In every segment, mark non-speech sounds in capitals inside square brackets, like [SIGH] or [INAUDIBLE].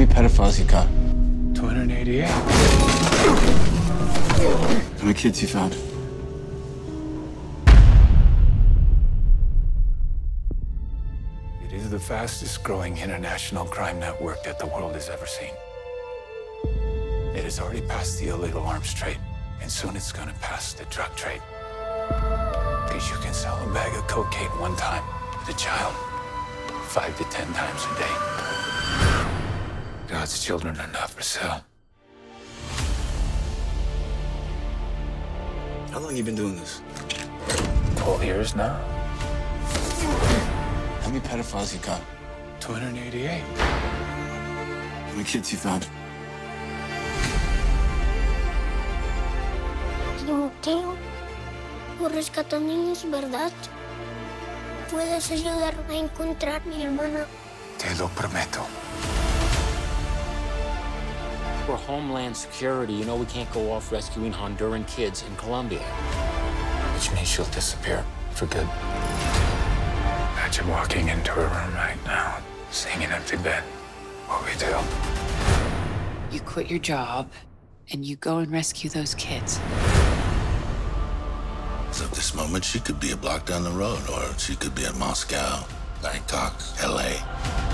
many pedophiles you caught? 288. How many kids you found? It is the fastest growing international crime network that the world has ever seen. It has already passed the illegal arms trade, and soon it's gonna pass the drug trade. Because you can sell a bag of cocaine one time to a child, five to ten times a day. God's children are not for sale. How long you been doing this? 12 years now? How many pedophiles you got? 288. How many kids you found? Timoteo, tú rescatas niños, ¿verdad? ¿Puedes ayudarme a encontrar a mi hermana? Te lo prometo. For Homeland Security, you know we can't go off rescuing Honduran kids in Colombia. Which means she'll disappear for good. Imagine walking into a room right now, seeing an empty bed. What we do? You quit your job and you go and rescue those kids. So at this moment, she could be a block down the road, or she could be at Moscow, Bangkok, LA.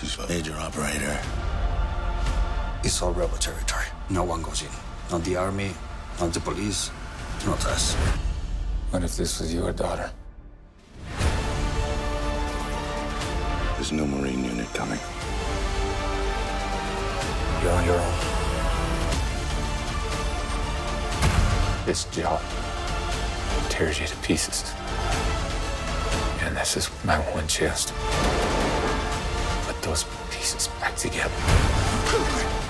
She's a major operator. It's all rebel territory. No one goes in. Not the army, not the police, not us. What if this was your daughter? There's no Marine unit coming. You're on your own. This job tears you to pieces. And this is my one chance to put those pieces back together.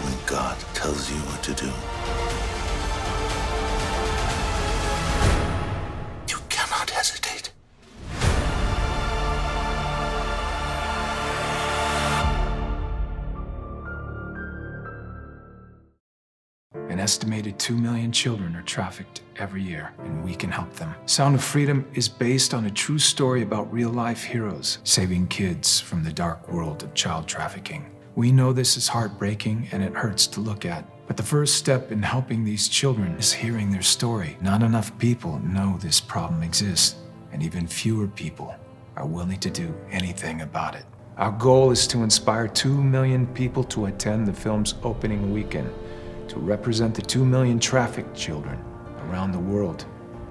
When God tells you what to do, An estimated 2 million children are trafficked every year, and we can help them. Sound of Freedom is based on a true story about real life heroes saving kids from the dark world of child trafficking. We know this is heartbreaking and it hurts to look at. But the first step in helping these children is hearing their story. Not enough people know this problem exists, and even fewer people are willing to do anything about it. Our goal is to inspire 2 million people to attend the film's opening weekend to represent the 2 million trafficked children around the world.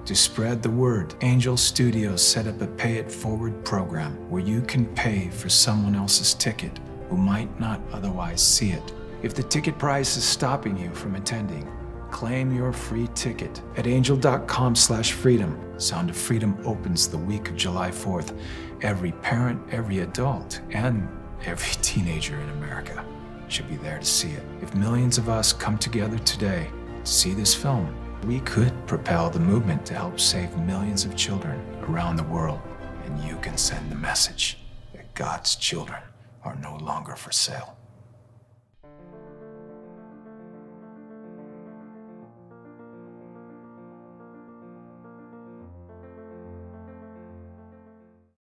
To spread the word, Angel Studios set up a pay it forward program where you can pay for someone else's ticket who might not otherwise see it. If the ticket price is stopping you from attending, claim your free ticket at angel.com slash freedom. Sound of Freedom opens the week of July 4th. Every parent, every adult, and every [LAUGHS] teenager in America should be there to see it. If millions of us come together today to see this film, we could propel the movement to help save millions of children around the world. And you can send the message that God's children are no longer for sale.